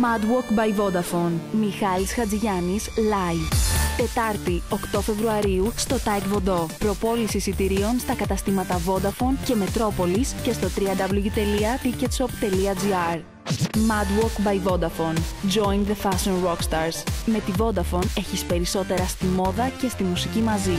Madwalk by Vodafone. Μιχάλης Χατζηγιάννης live. Τετάρτη, 8 Φεβρουαρίου, στο Taek Βοντό. Προπόληση εισιτηρίων στα καταστήματα Vodafone και μετρόπολης και στο www.ticketshop.gr. Madwalk by Vodafone. Join the fashion rockstars. Με τη Vodafone έχεις περισσότερα στη μόδα και στη μουσική μαζί.